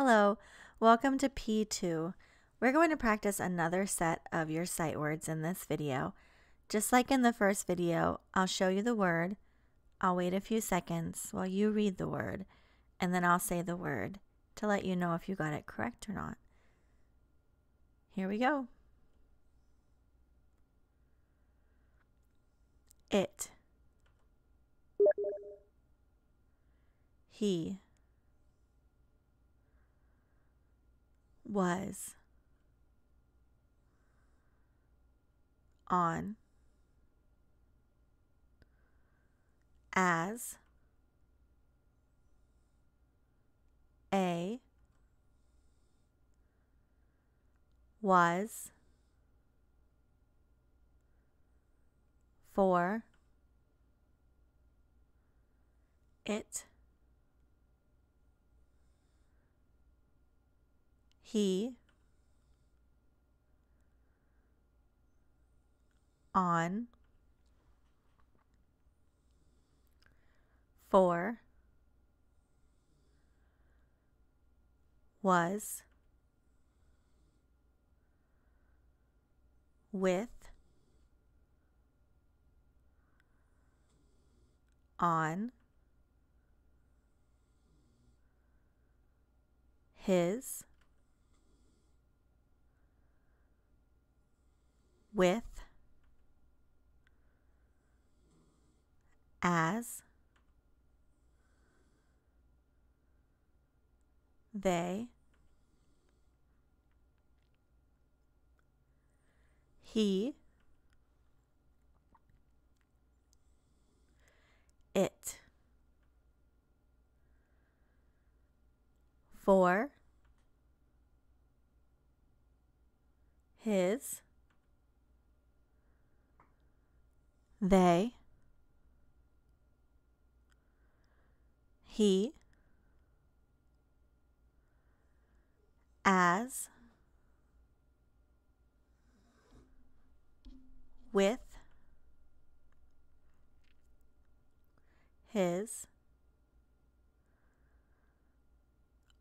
Hello, welcome to P2. We're going to practice another set of your sight words in this video. Just like in the first video, I'll show you the word, I'll wait a few seconds while you read the word, and then I'll say the word to let you know if you got it correct or not. Here we go. It. He. Was on as a was for it he on for was with on his with as they he it for his they, he, as, with, his,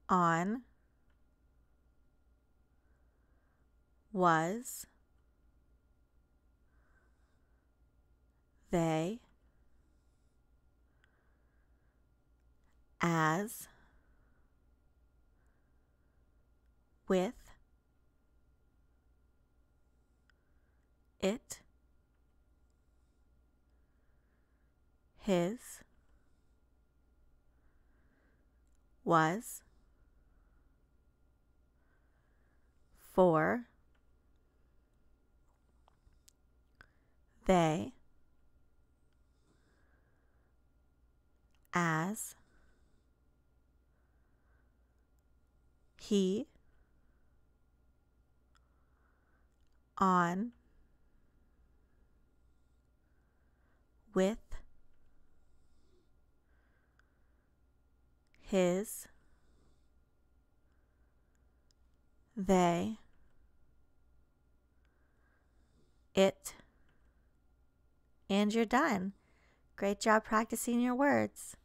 on, was, they, as, with, it, his, was, for, they, as he on with his they it and you're done. Great job practicing your words.